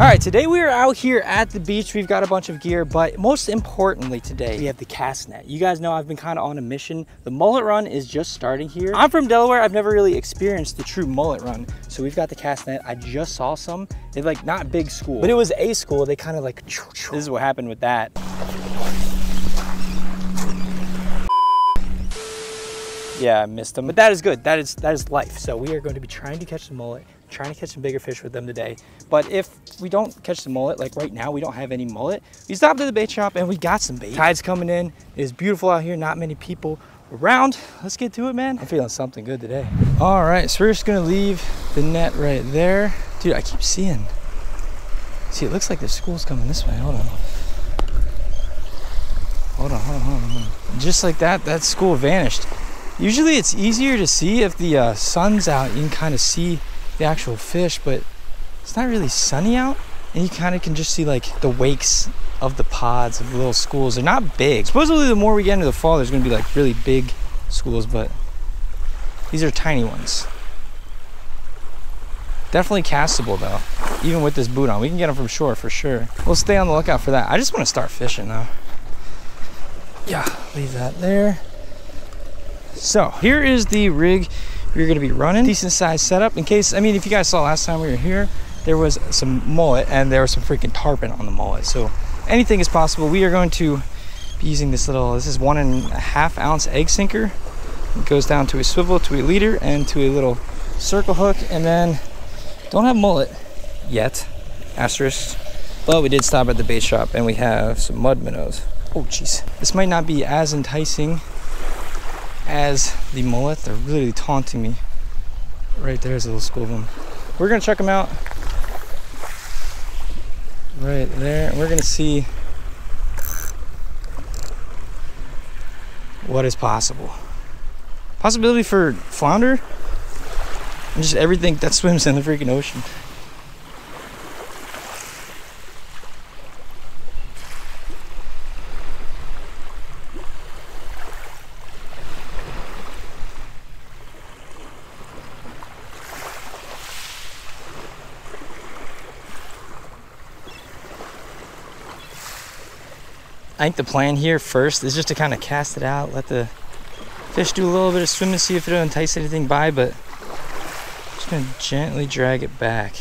All right, today we are out here at the beach. We've got a bunch of gear, but most importantly today, we have the cast net. You guys know I've been kind of on a mission. The mullet run is just starting here. I'm from Delaware. I've never really experienced the true mullet run. So we've got the cast net. I just saw some. They're like not big school, but it was a school. They kind of like, this is what happened with that. Yeah, I missed them, but that is good. That is that is life. So we are going to be trying to catch the mullet, trying to catch some bigger fish with them today. But if we don't catch the mullet, like right now, we don't have any mullet. We stopped at the bait shop and we got some bait. Tide's coming in. It is beautiful out here. Not many people around. Let's get to it, man. I'm feeling something good today. All right, so we're just gonna leave the net right there. Dude, I keep seeing. See, it looks like the school's coming this way. Hold on. Hold on, hold on, hold on. Just like that, that school vanished. Usually it's easier to see if the uh, sun's out. You can kind of see the actual fish, but it's not really sunny out. And you kind of can just see like the wakes of the pods of little schools. They're not big. Supposedly the more we get into the fall, there's gonna be like really big schools, but these are tiny ones. Definitely castable though, even with this boot on. We can get them from shore for sure. We'll stay on the lookout for that. I just wanna start fishing though. Yeah, leave that there. So here is the rig we're gonna be running. Decent size setup in case, I mean, if you guys saw last time we were here, there was some mullet and there was some freaking tarpon on the mullet. So anything is possible. We are going to be using this little, this is one and a half ounce egg sinker. It goes down to a swivel, to a leader, and to a little circle hook. And then don't have mullet yet, asterisk. But we did stop at the bait shop and we have some mud minnows. Oh, jeez. This might not be as enticing as the mullet. They're really taunting me. Right there's a little school of them. We're gonna check them out. Right there. We're gonna see what is possible. Possibility for flounder and just everything that swims in the freaking ocean. I think the plan here first is just to kind of cast it out, let the fish do a little bit of swimming, see if it'll entice anything by, but just gonna gently drag it back.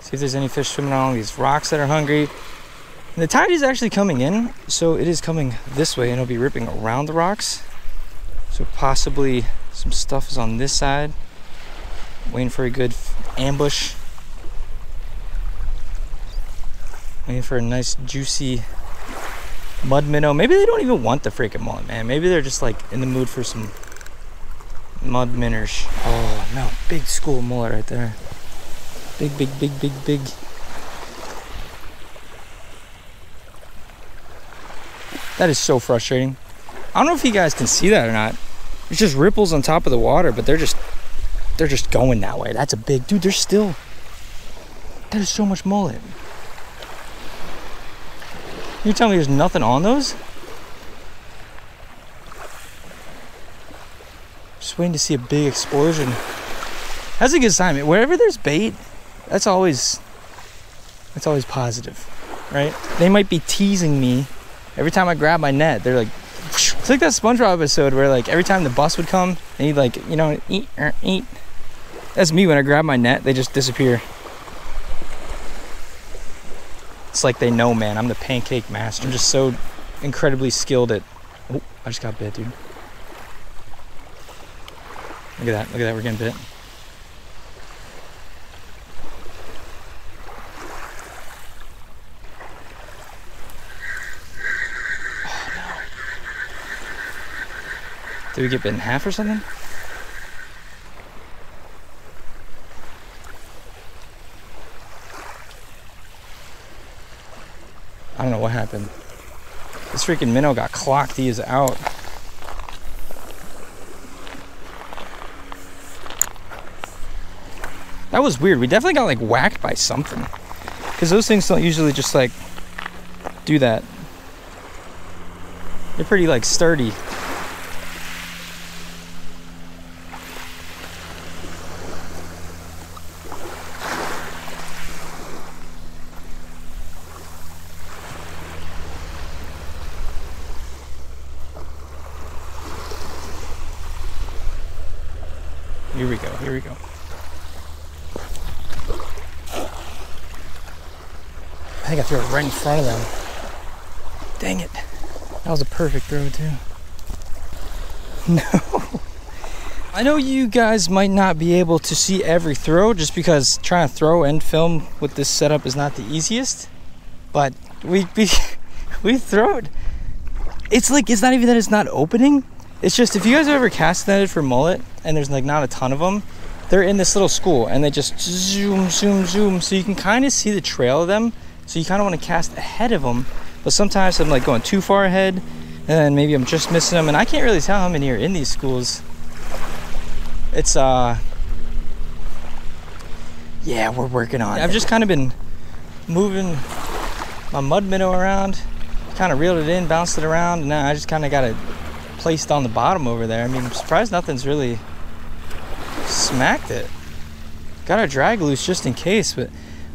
See if there's any fish swimming along these rocks that are hungry. And the tide is actually coming in, so it is coming this way and it'll be ripping around the rocks. So possibly some stuff is on this side, waiting for a good ambush. Waiting for a nice juicy mud minnow. Maybe they don't even want the freaking mullet, man. Maybe they're just like in the mood for some mud minners. Oh no, big school mullet right there. Big, big, big, big, big. That is so frustrating. I don't know if you guys can see that or not. It's just ripples on top of the water, but they're just they're just going that way. That's a big dude. they're still that is so much mullet. You tell me there's nothing on those? Just waiting to see a big explosion. That's a good sign. Wherever there's bait, that's always that's always positive, right? They might be teasing me every time I grab my net. They're like, it's like that SpongeBob episode where like every time the bus would come and he'd like, you know, eat, er, eat. That's me when I grab my net. They just disappear. It's like they know, man. I'm the pancake master. I'm just so incredibly skilled at. Oh, I just got bit, dude. Look at that. Look at that. We're getting bit. Oh, no. Did we get bit in half or something? I don't know what happened. This freaking minnow got clocked. He is out. That was weird. We definitely got like whacked by something. Because those things don't usually just like do that. They're pretty like sturdy. Here we go. Here we go. I think I threw it right in front of them. Dang it. That was a perfect throw, too. No. I know you guys might not be able to see every throw just because trying to throw and film with this setup is not the easiest. But we we, we throw it. It's like it's not even that it's not opening. It's just if you guys have ever cast netted for mullet and there's like not a ton of them, they're in this little school and they just zoom, zoom, zoom. So you can kind of see the trail of them. So you kind of want to cast ahead of them. But sometimes I'm like going too far ahead and then maybe I'm just missing them. And I can't really tell how many are in these schools. It's, uh, yeah, we're working on it. I've just kind of been moving my mud minnow around, kind of reeled it in, bounced it around, and now I just kind of got it placed on the bottom over there. I mean, I'm surprised nothing's really smacked it. Got our drag loose just in case, but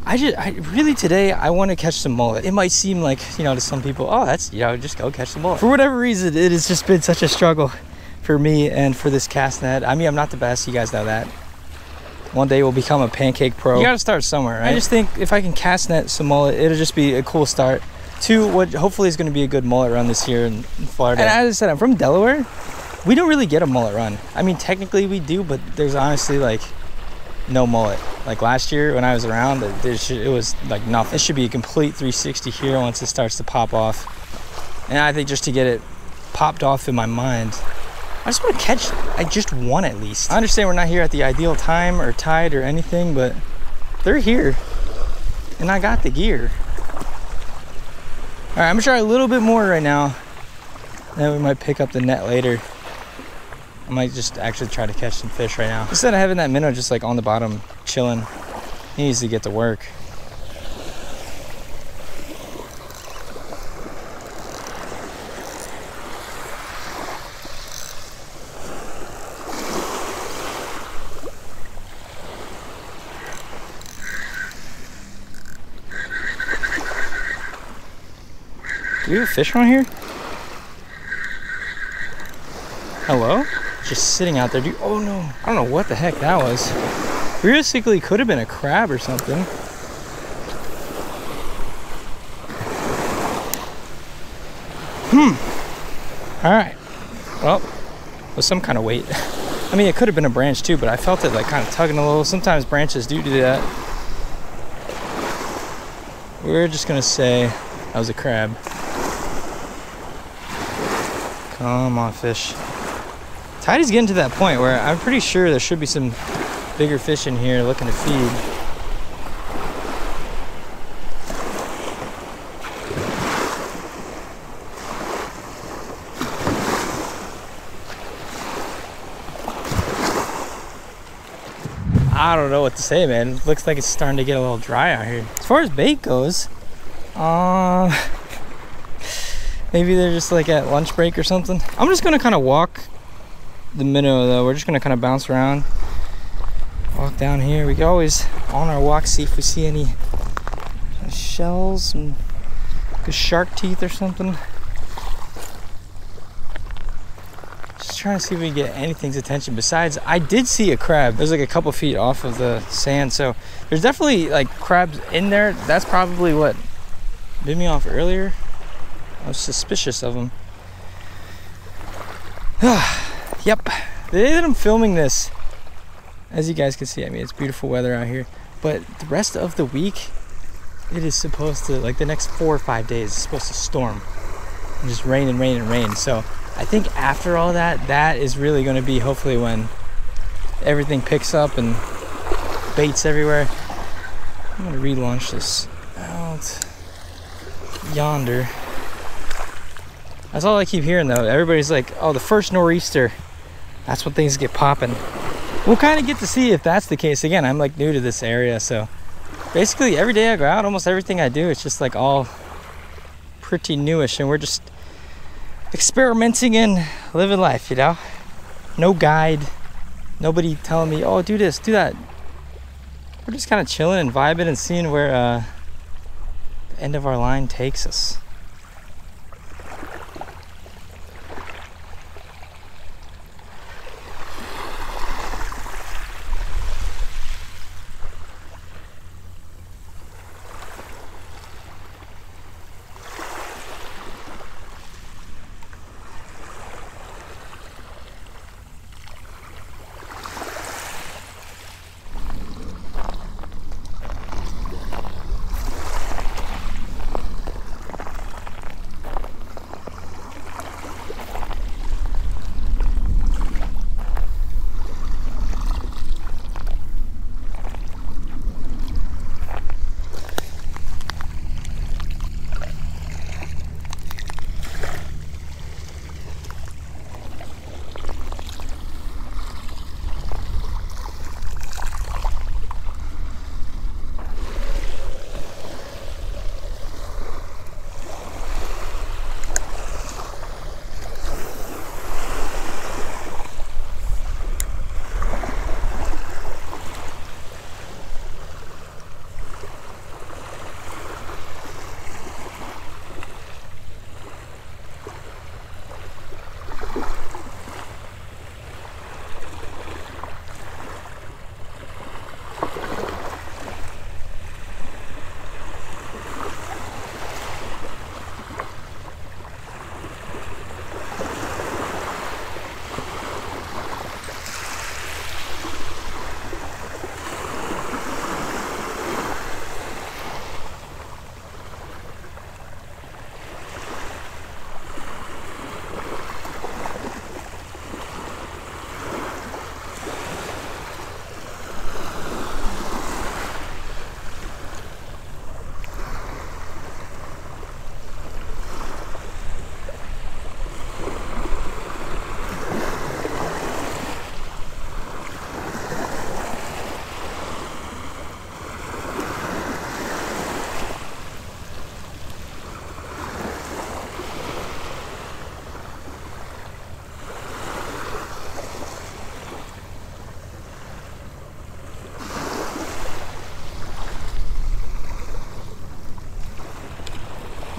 I just, I really today, I want to catch some mullet. It might seem like, you know, to some people, oh, that's, you know, just go catch some mullet. For whatever reason, it has just been such a struggle for me and for this cast net. I mean, I'm not the best, you guys know that. One day we'll become a pancake pro. You gotta start somewhere, right? I just think if I can cast net some mullet, it'll just be a cool start to what hopefully is gonna be a good mullet run this year in, in Florida. And as I said, I'm from Delaware. We don't really get a mullet run. I mean, technically we do, but there's honestly like no mullet. Like last year when I was around, it was like nothing. It should be a complete 360 here once it starts to pop off. And I think just to get it popped off in my mind, I just want to catch, I just want at least. I understand we're not here at the ideal time or tide or anything, but they're here. And I got the gear. All right, I'm gonna try a little bit more right now. Then we might pick up the net later. I might just actually try to catch some fish right now. Instead of having that minnow just like on the bottom chilling, he needs to get to work. Do have a fish on here? Hello? Just sitting out there. Dude. Oh no. I don't know what the heck that was. Realistically, could have been a crab or something. Hmm. Alright. Well, with some kind of weight. I mean, it could have been a branch too, but I felt it like kind of tugging a little. Sometimes branches do do that. We're just gonna say that was a crab. Come on, fish. Tide is getting to that point where I'm pretty sure there should be some bigger fish in here looking to feed. I don't know what to say, man. It looks like it's starting to get a little dry out here. As far as bait goes, um, Maybe they're just like at lunch break or something. I'm just gonna kind of walk the minnow though. We're just gonna kind of bounce around. Walk down here. We can always, on our walk, see if we see any shells and shark teeth or something. Just trying to see if we get anything's attention. Besides, I did see a crab. There's like a couple feet off of the sand. So there's definitely like crabs in there. That's probably what bit me off earlier. I was suspicious of them. yep. The day that I'm filming this, as you guys can see, I mean, it's beautiful weather out here. But the rest of the week, it is supposed to, like the next four or five days, it's supposed to storm. And just rain and rain and rain. So I think after all that, that is really going to be hopefully when everything picks up and baits everywhere. I'm going to relaunch this out yonder. That's all I keep hearing though. Everybody's like, oh, the first nor'easter, that's when things get popping. We'll kind of get to see if that's the case. Again, I'm like new to this area, so basically every day I go out, almost everything I do, it's just like all pretty newish, and we're just experimenting and living life, you know? No guide, nobody telling me, oh, do this, do that. We're just kind of chilling and vibing and seeing where uh, the end of our line takes us.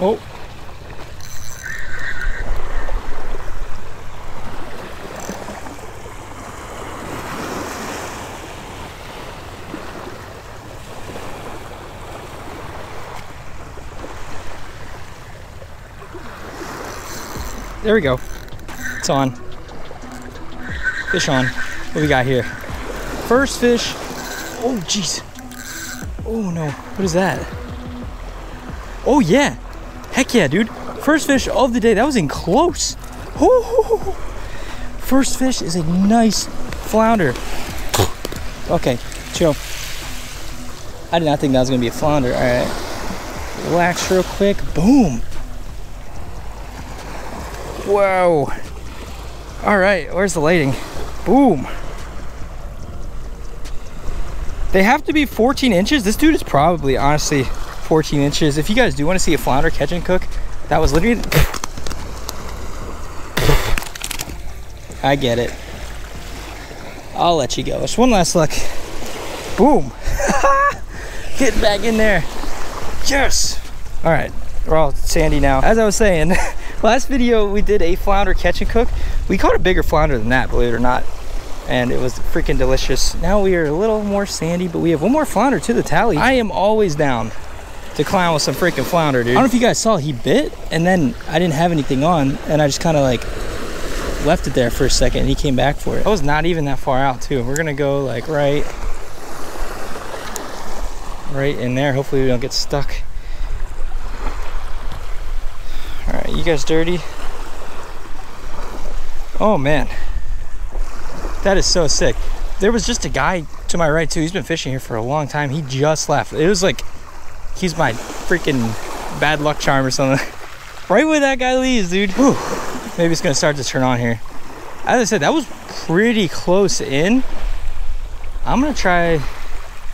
Oh. There we go. It's on. Fish on. What we got here? First fish. Oh, jeez. Oh, no. What is that? Oh, yeah. Heck yeah, dude. First fish of the day. That was in close. Ooh. First fish is a nice flounder. Okay, chill. I did not think that was to be a flounder. All right. Relax real quick. Boom. Whoa. All right, where's the lighting? Boom. They have to be 14 inches. This dude is probably, honestly, 14 inches. If you guys do want to see a flounder catch and cook, that was literally... I get it. I'll let you go. Just one last look. Boom. Get back in there. Yes. All right, we're all sandy now. As I was saying, last video we did a flounder catch and cook. We caught a bigger flounder than that, believe it or not. And it was freaking delicious. Now we are a little more sandy, but we have one more flounder to the tally. I am always down to clown with some freaking flounder, dude. I don't know if you guys saw, he bit and then I didn't have anything on and I just kind of like left it there for a second and he came back for it. I was not even that far out too. We're gonna go like right, right in there. Hopefully we don't get stuck. All right, you guys dirty? Oh man, that is so sick. There was just a guy to my right too. He's been fishing here for a long time. He just left. It was like he's my freaking bad luck charm or something. right where that guy leaves, dude. Whew. Maybe it's gonna start to turn on here. As I said, that was pretty close in. I'm gonna try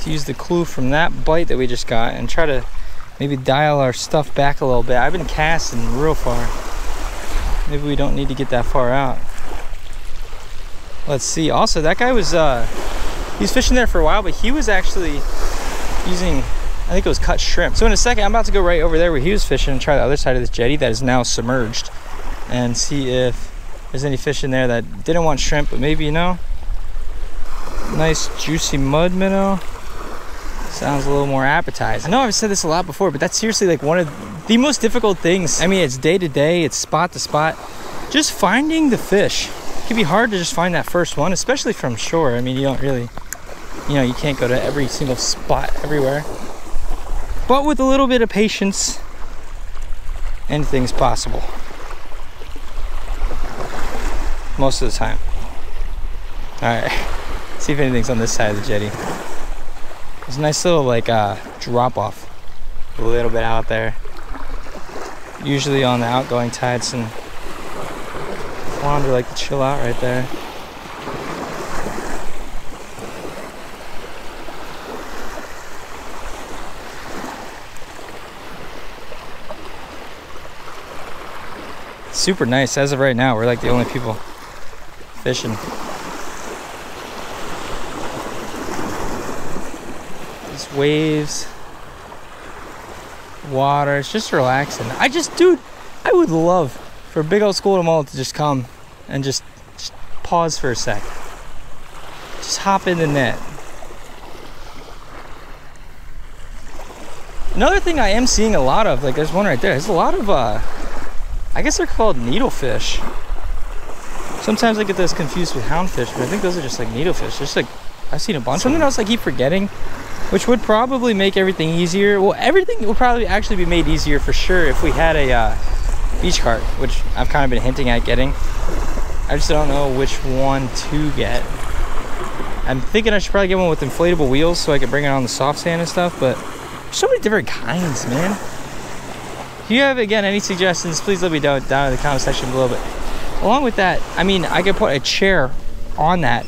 to use the clue from that bite that we just got and try to maybe dial our stuff back a little bit. I've been casting real far. Maybe we don't need to get that far out. Let's see. Also, that guy was uh, he was fishing there for a while, but he was actually using I think it was cut shrimp. So in a second, I'm about to go right over there where he was fishing and try the other side of this jetty that is now submerged and see if there's any fish in there that didn't want shrimp, but maybe, you know, nice juicy mud minnow. Sounds a little more appetizing. I know I've said this a lot before, but that's seriously like one of the most difficult things. I mean, it's day to day, it's spot to spot. Just finding the fish. It can be hard to just find that first one, especially from shore. I mean, you don't really, you know, you can't go to every single spot everywhere. But with a little bit of patience, anything's possible. Most of the time. Alright, see if anything's on this side of the jetty. There's a nice little like uh, drop off. A little bit out there. Usually on the outgoing tides and flounder like to chill out right there. Super nice as of right now. We're like the only people fishing. These waves, water, it's just relaxing. I just, dude, I would love for big old school tomorrow to just come and just, just pause for a sec. Just hop in the net. Another thing I am seeing a lot of, like there's one right there, there's a lot of uh, I guess they're called needlefish. Sometimes I get those confused with houndfish, but I think those are just like needlefish. Just like I've seen a bunch. Something else I keep forgetting, which would probably make everything easier. Well, everything would probably actually be made easier for sure if we had a uh, beach cart, which I've kind of been hinting at getting. I just don't know which one to get. I'm thinking I should probably get one with inflatable wheels so I could bring it on the soft sand and stuff, but so many different kinds, man. If you have, again, any suggestions, please let me know down in the comment section below. But along with that, I mean, I could put a chair on that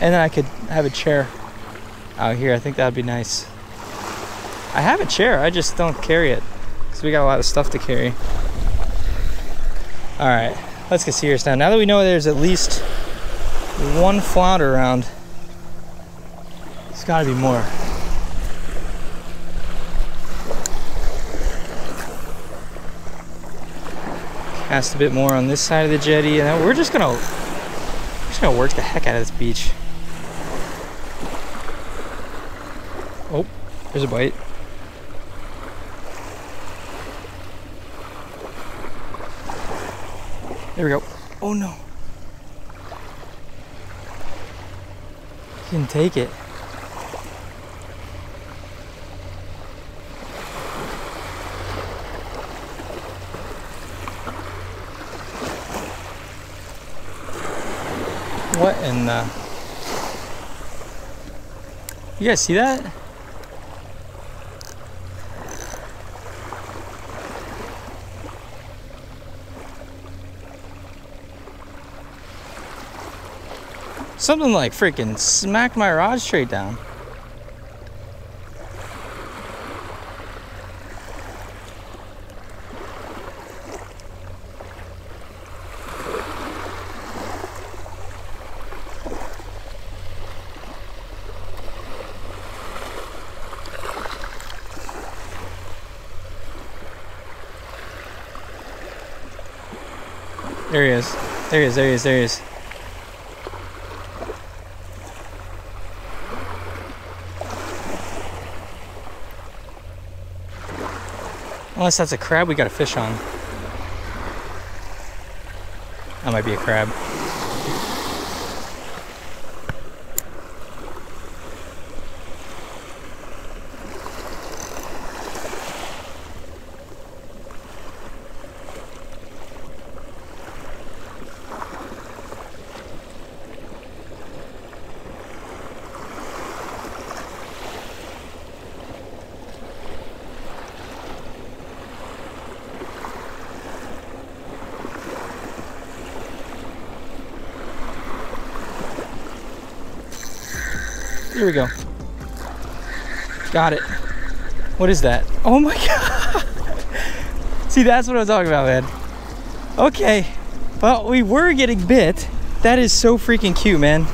and then I could have a chair out here. I think that would be nice. I have a chair, I just don't carry it because we got a lot of stuff to carry. All right, let's get serious now. Now that we know there's at least one flounder around, it's gotta be more. Cast a bit more on this side of the jetty, and we're just gonna, we're just gonna work the heck out of this beach. Oh, there's a bite. There we go. Oh no. He can take it. In the... You guys see that? Something like freaking smacked my rod straight down. There he is. There he is, there he is, there he is. Unless that's a crab we got a fish on. That might be a crab. Here we go. Got it. What is that? Oh my god. See, that's what I'm talking about, man. Okay. Well, we were getting bit. That is so freaking cute, man.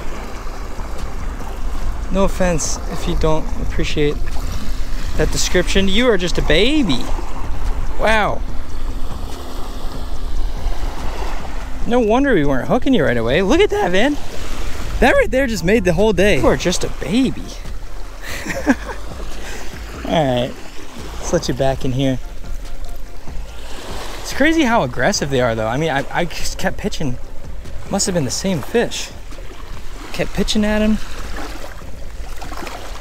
No offense if you don't appreciate that description. You are just a baby. Wow. No wonder we weren't hooking you right away. Look at that, man. That right there just made the whole day. You are just a baby. All right, let's let you back in here. It's crazy how aggressive they are though. I mean, I, I just kept pitching. Must have been the same fish. Kept pitching at him.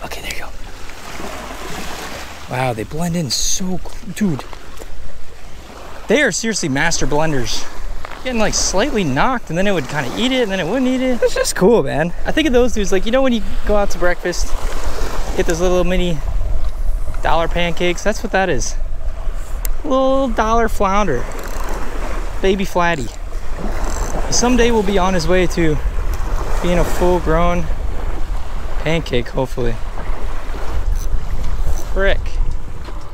Okay, there you go. Wow, they blend in so, dude. They are seriously master blenders getting like slightly knocked and then it would kind of eat it and then it wouldn't eat it. It's just cool, man. I think of those dudes like, you know when you go out to breakfast, get those little mini dollar pancakes? That's what that is. Little dollar flounder. Baby flatty. Someday we'll be on his way to being a full grown pancake, hopefully. Frick.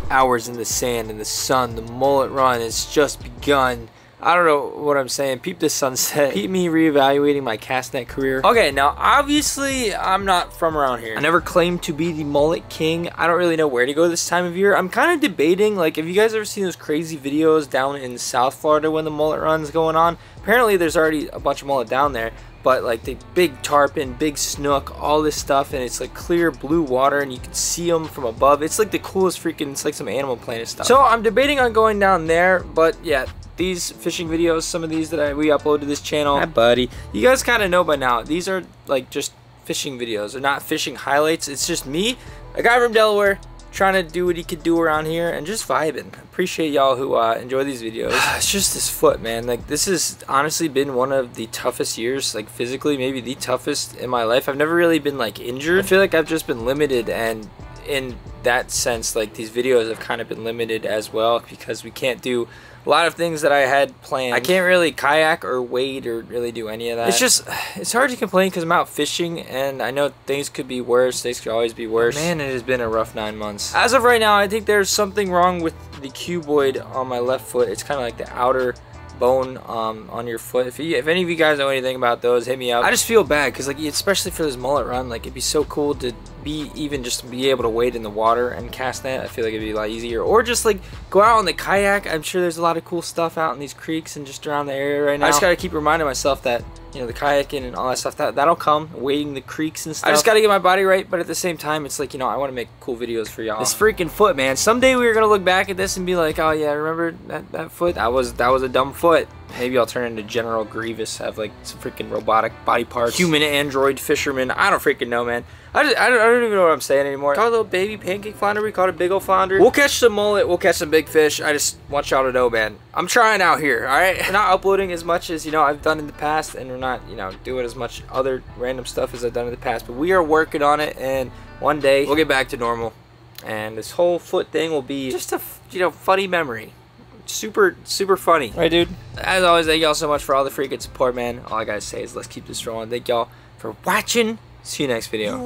Hours in the sand in the sun, the mullet run has just begun. I don't know what I'm saying. Peep the sunset. Peep me reevaluating my cast net career. Okay, now obviously I'm not from around here. I never claimed to be the mullet king. I don't really know where to go this time of year. I'm kind of debating, like, have you guys ever seen those crazy videos down in South Florida when the mullet run's going on? Apparently there's already a bunch of mullet down there but like the big tarpon, big snook, all this stuff, and it's like clear blue water, and you can see them from above. It's like the coolest freaking, it's like some Animal Planet stuff. So I'm debating on going down there, but yeah, these fishing videos, some of these that I, we upload to this channel, hi buddy, you guys kind of know by now, these are like just fishing videos. They're not fishing highlights. It's just me, a guy from Delaware, trying to do what he could do around here and just vibing. Appreciate y'all who uh, enjoy these videos. it's just this foot, man. Like this has honestly been one of the toughest years, like physically, maybe the toughest in my life. I've never really been like injured. I feel like I've just been limited and in that sense, like these videos have kind of been limited as well because we can't do a lot of things that I had planned. I can't really kayak or wade or really do any of that. It's just, it's hard to complain because I'm out fishing and I know things could be worse. Things could always be worse. Man, it has been a rough nine months. As of right now, I think there's something wrong with the cuboid on my left foot. It's kind of like the outer bone um, on your foot. If, you, if any of you guys know anything about those, hit me up. I just feel bad because like especially for this mullet run, like it'd be so cool to be even just be able to wade in the water and cast net. I feel like it'd be a lot easier. Or just like go out on the kayak. I'm sure there's a lot of cool stuff out in these creeks and just around the area right now. I just gotta keep reminding myself that you know the kayaking and all that stuff that that'll come wading the creeks and stuff i just got to get my body right but at the same time it's like you know i want to make cool videos for y'all this freaking foot man someday we are gonna look back at this and be like oh yeah remember that, that foot that was that was a dumb foot maybe i'll turn into general grievous have like some freaking robotic body parts human android fisherman i don't freaking know man I, just, I, don't, I don't even know what I'm saying anymore. Caught a little baby pancake flounder. We caught a big old flounder. We'll catch some mullet. We'll catch some big fish. I just want y'all to know, man. I'm trying out here, all right? We're not uploading as much as, you know, I've done in the past. And we're not, you know, doing as much other random stuff as I've done in the past. But we are working on it. And one day, we'll get back to normal. And this whole foot thing will be just a, you know, funny memory super super funny right dude as always thank y'all so much for all the freaking support man all i gotta say is let's keep this rolling thank y'all for watching See you next video.